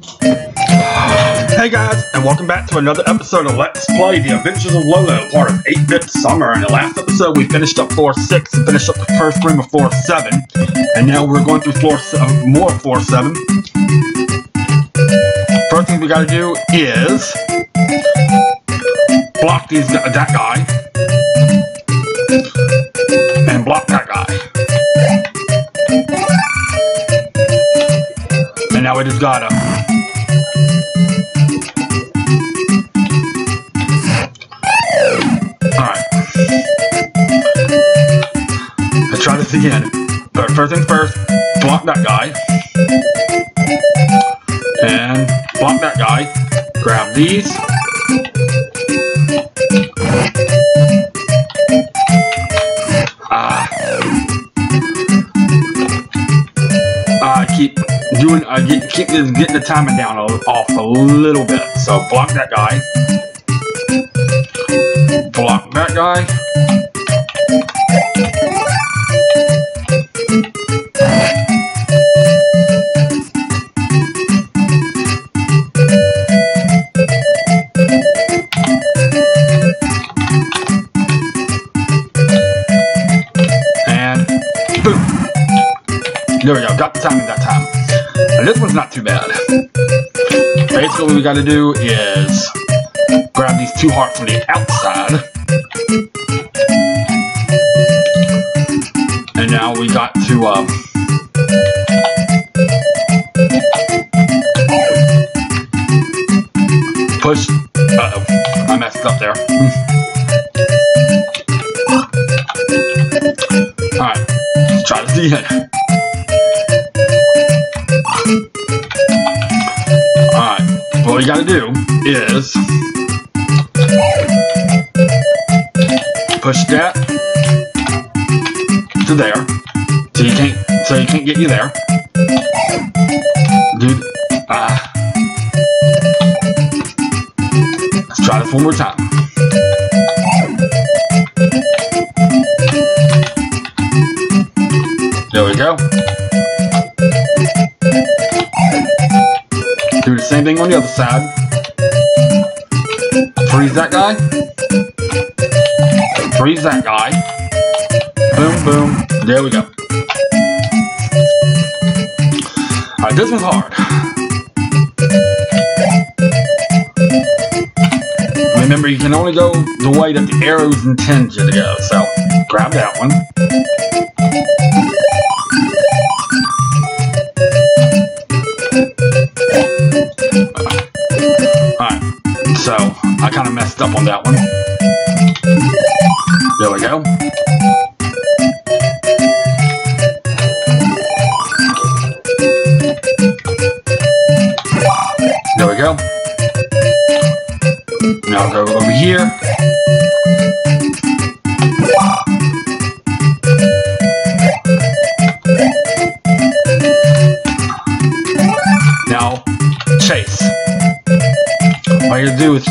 Hey guys, and welcome back to another episode of Let's Play The Adventures of Lolo, part of 8-Bit Summer. In the last episode, we finished up floor 6 and finished up the first room of floor 7. And now we're going through floor uh, more floor 7. First thing we gotta do is block these that guy. Just gotta uh. Alright. Let's try this again. But first things first, block that guy. And block that guy. Grab these. Doing, uh, get, keep getting the timing down off a little bit. So block that guy block that guy. And boom. There we go, got the timing that time. This one's not too bad. Basically what we gotta do is grab these two hearts from the outside. And now we got to, um, push, uh-oh, I messed up there. Alright, try this again. Get you there. Dude ah let's try this one more time. There we go. Do the same thing on the other side. Freeze that guy. Freeze that guy. Boom, boom. There we go. This one's hard. Remember, you can only go the way that the arrows intend you to go. So, grab that one. Alright, so I kind of messed up on that one.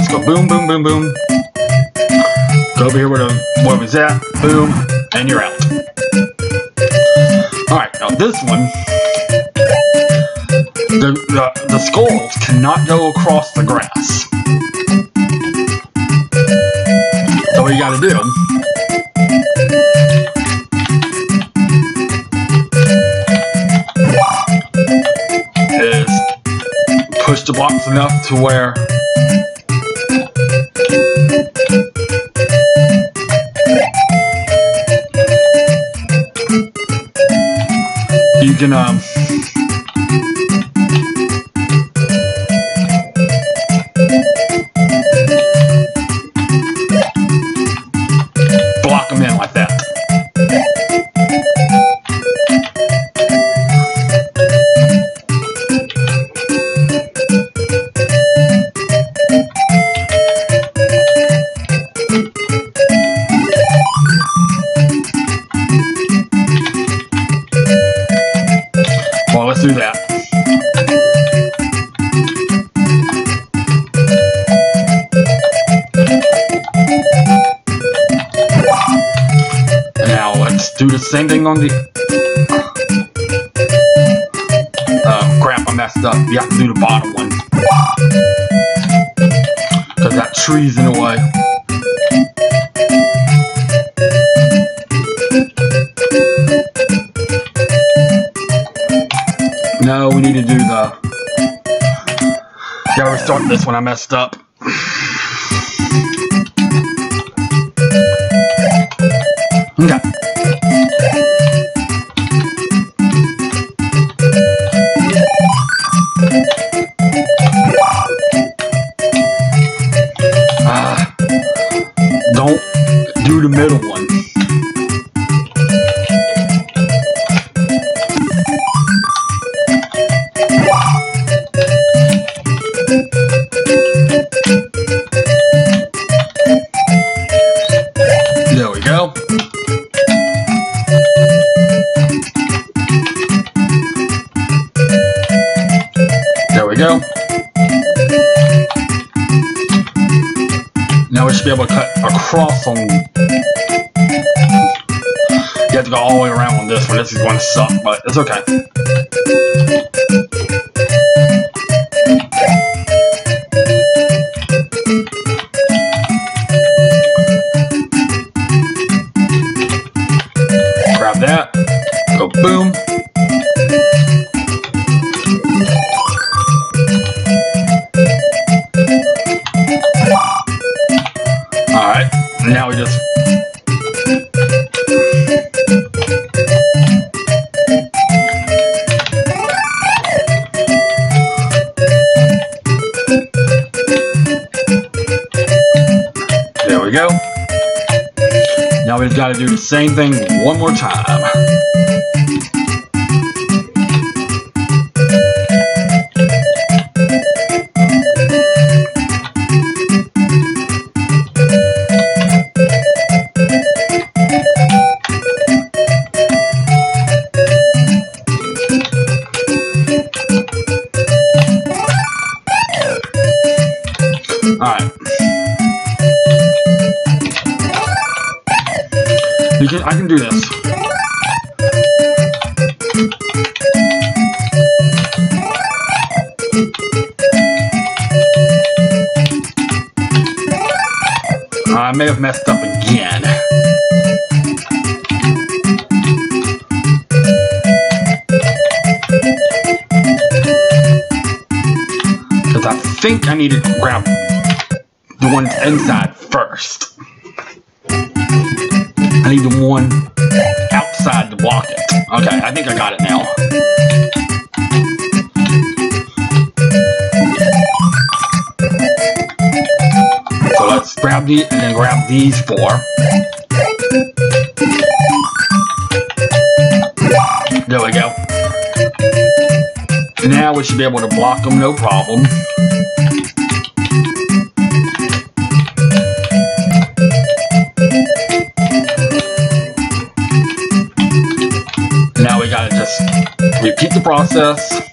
Just go boom, boom, boom, boom. Go over here where the where was at, boom, and you're out. Alright, now this one, the, the, the skulls cannot go across the grass. So what you gotta do is push the blocks enough to where you can messed up. same thing grab these, and then grab these four. There we go. Now we should be able to block them, no problem. Now we gotta just repeat the process.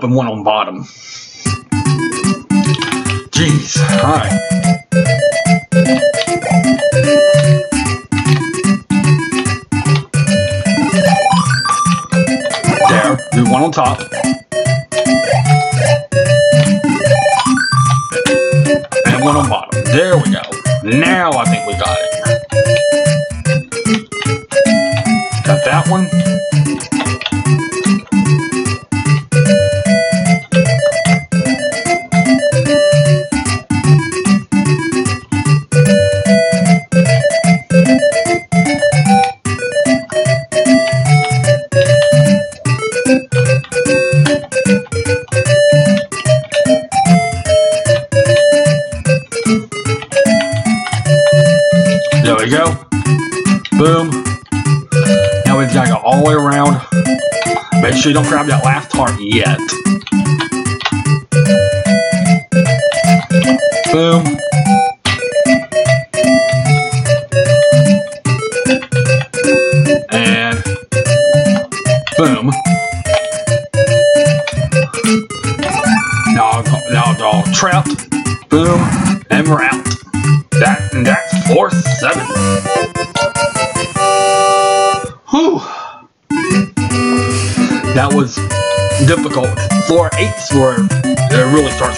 top and one on bottom. Jeez, hi do one on top. Make sure you don't grab that last heart yet. Boom.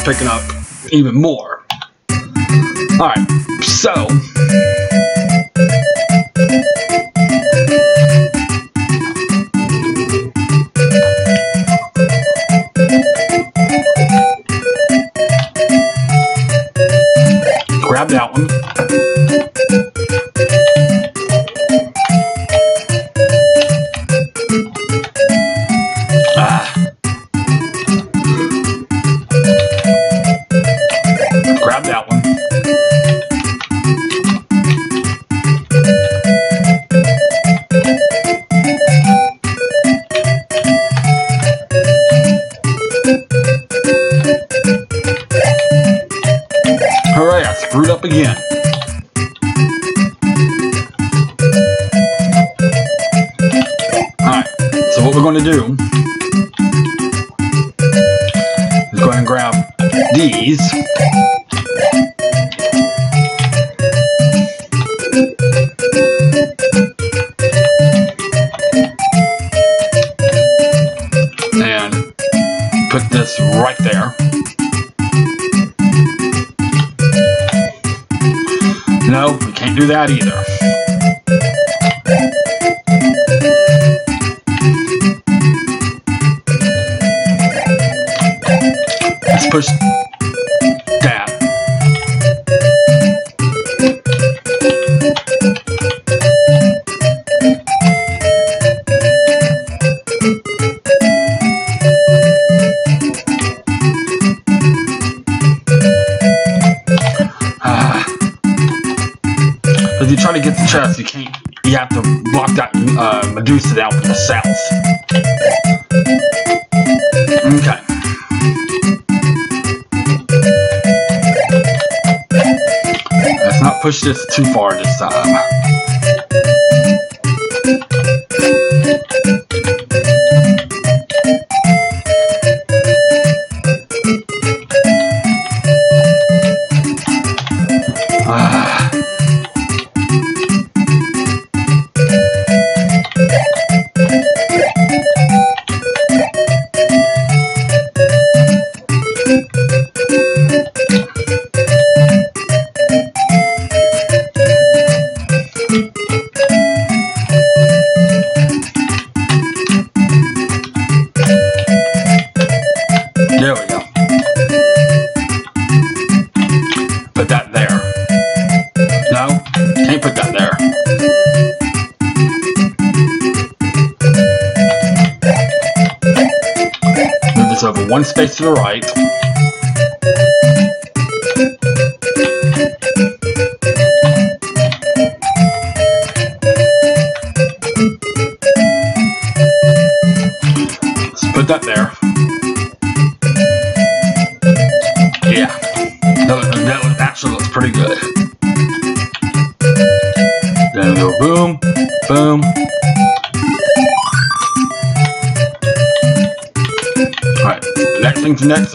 Picking up even more. Alright, so grab that one. Put this right there. No, we can't do that either. Let's push this too far this time. Space to the right. Let's put that there. Yeah, that, that actually looks pretty good. Let's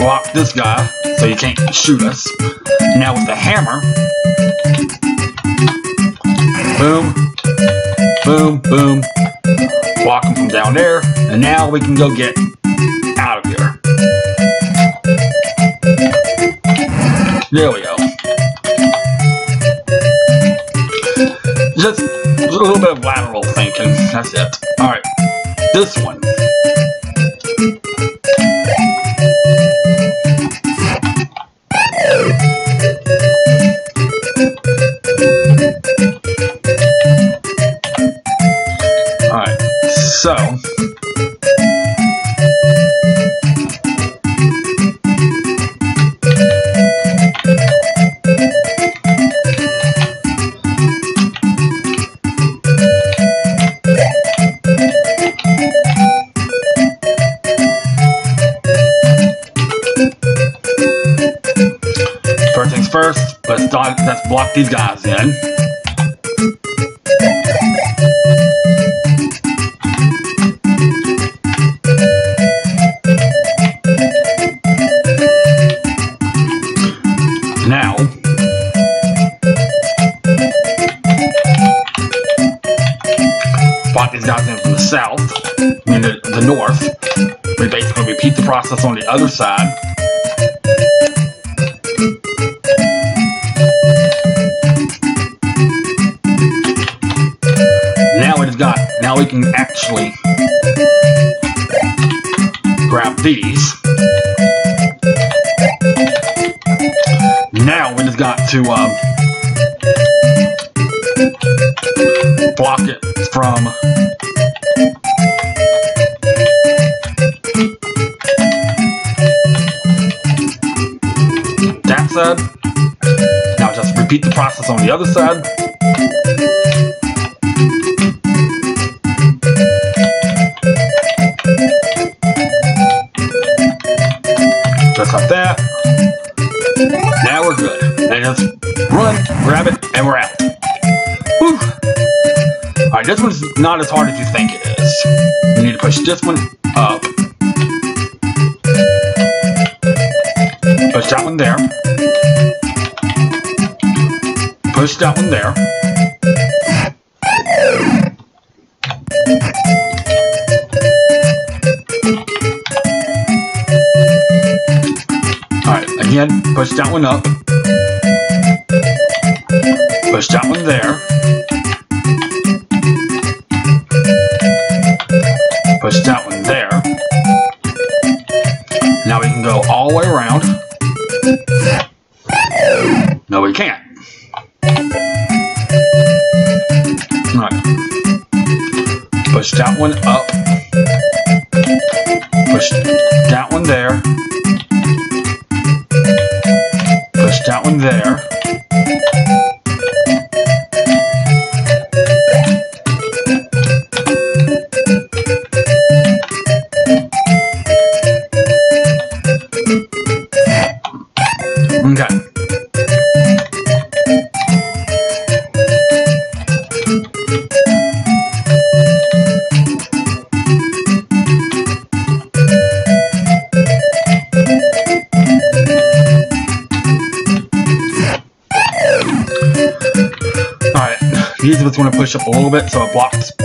lock this guy so you can't shoot us. Now with the hammer, boom, boom, boom, block him from down there, and now we can go get out of here. There we go. Just a little bit of lateral thinking. That's it. Alright. This one. These guys in. Now, brought these guys in from the south, I mean the, the north. We basically repeat the process on the other side. These. Now we just got to um, block it from that side. Now just repeat the process on the other side. Not as hard as you think it is. You need to push this one up. Push that one there. Push that one there. Alright, again, push that one up. Push that one there. No, we can't. Up a little bit so it blocks.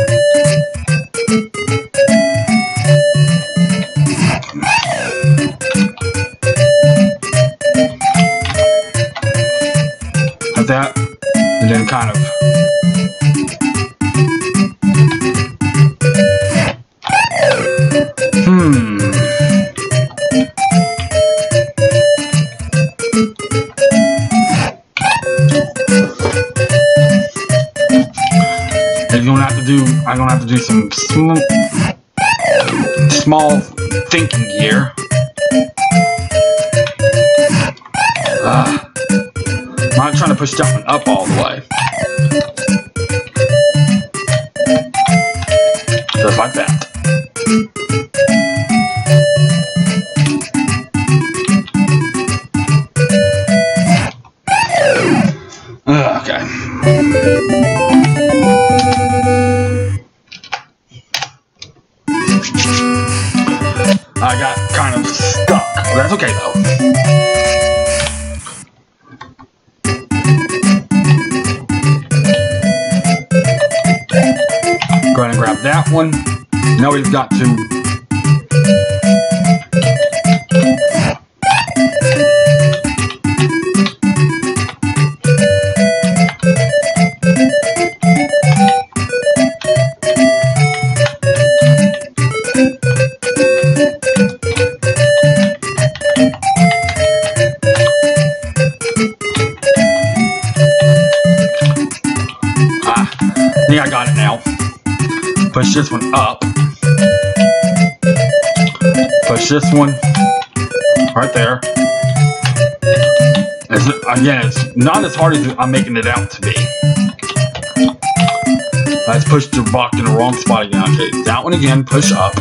Uh, okay. This one right there. It's, uh, again, it's not as hard as I'm making it out to be. Let's push the block in the wrong spot again. Okay, that one again, push up.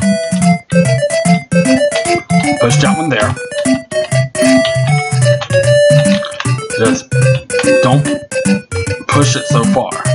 Push that one there. Just don't push it so far.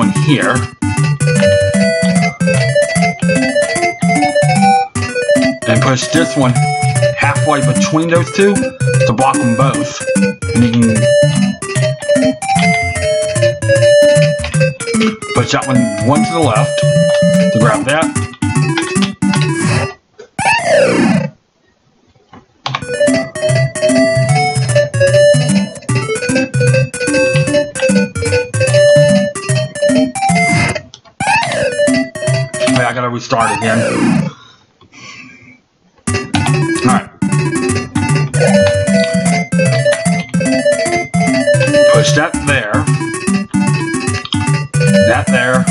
One here. And push this one halfway between those two to block them both. And you can push that one one to the left to grab that. Restart again. Alright. Push that there. That there.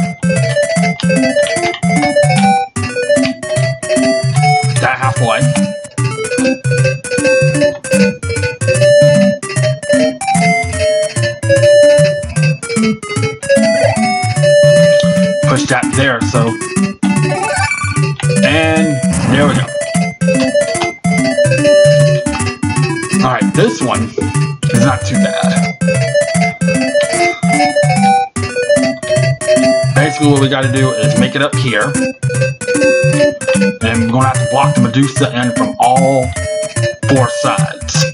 That halfway. Push that there, so. And there we go. Alright, this one is not too bad. Basically what we gotta do is make it up here. And we're gonna have to block the Medusa in from all four sides.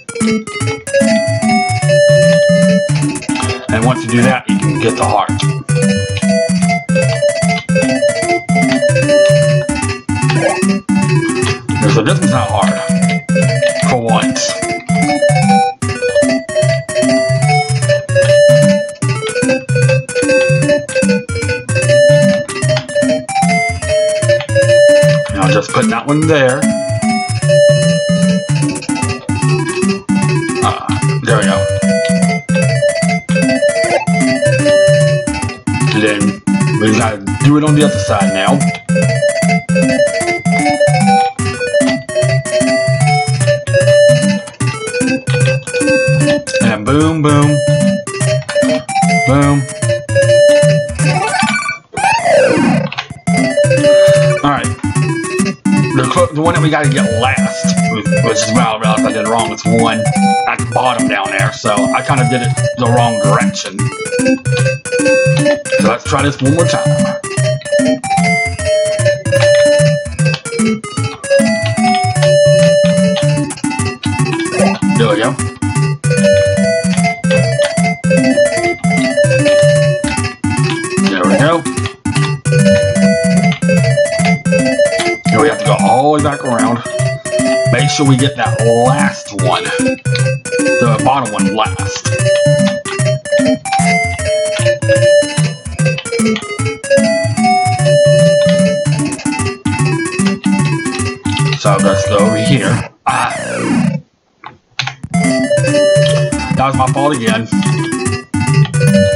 And once you do that, you can get the heart. Not hard. For once. And I'll just put that one there. Ah, there we go. Then we gotta do it on the other side now. We gotta get last, which is well, I realized I did wrong. It's one at the bottom down there, so I kind of did it the wrong direction. So let's try this one more time. Go all the way back around. Make sure we get that last one. The bottom one last. So let's go over here. Ah. That was my fault again.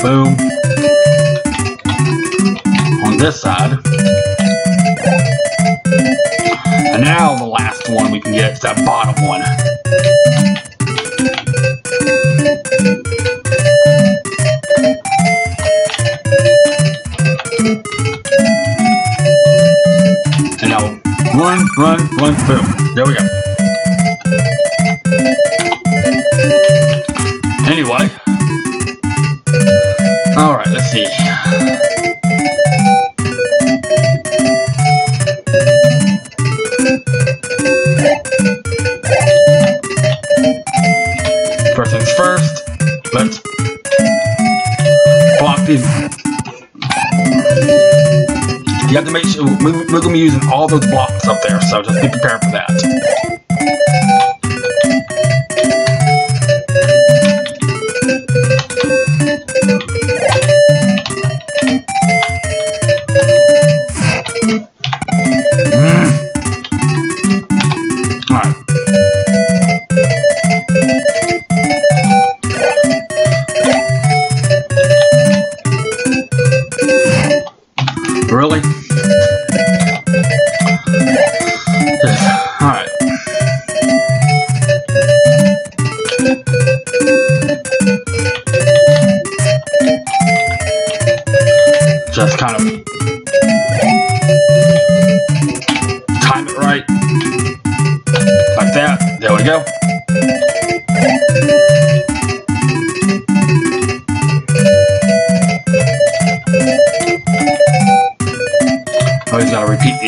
Boom on this side. And now the last one we can get is that bottom one. Prepared for that.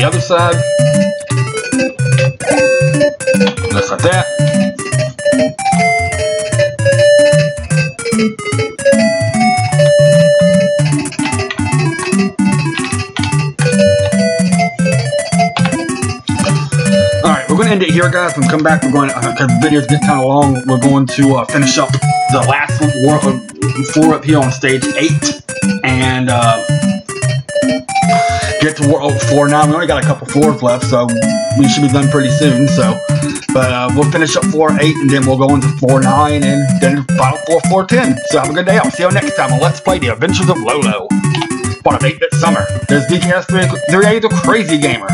The other side. Just like that. Alright, we're going to end it here, guys. When we come back, we're going to, because the video's getting kind of long, we're going to uh, finish up the last war, uh, four up here on stage 8. And, uh, get to World 4 now. We only got a couple fours left, so we should be done pretty soon. So, but uh, we'll finish up 4 8 and then we'll go into 4 9 and then final 4 4 10. So, have a good day. I'll see you next time on Let's Play The Adventures of Lolo. Part of 8 Bit Summer. There's DKS 3A, the Crazy Gamer.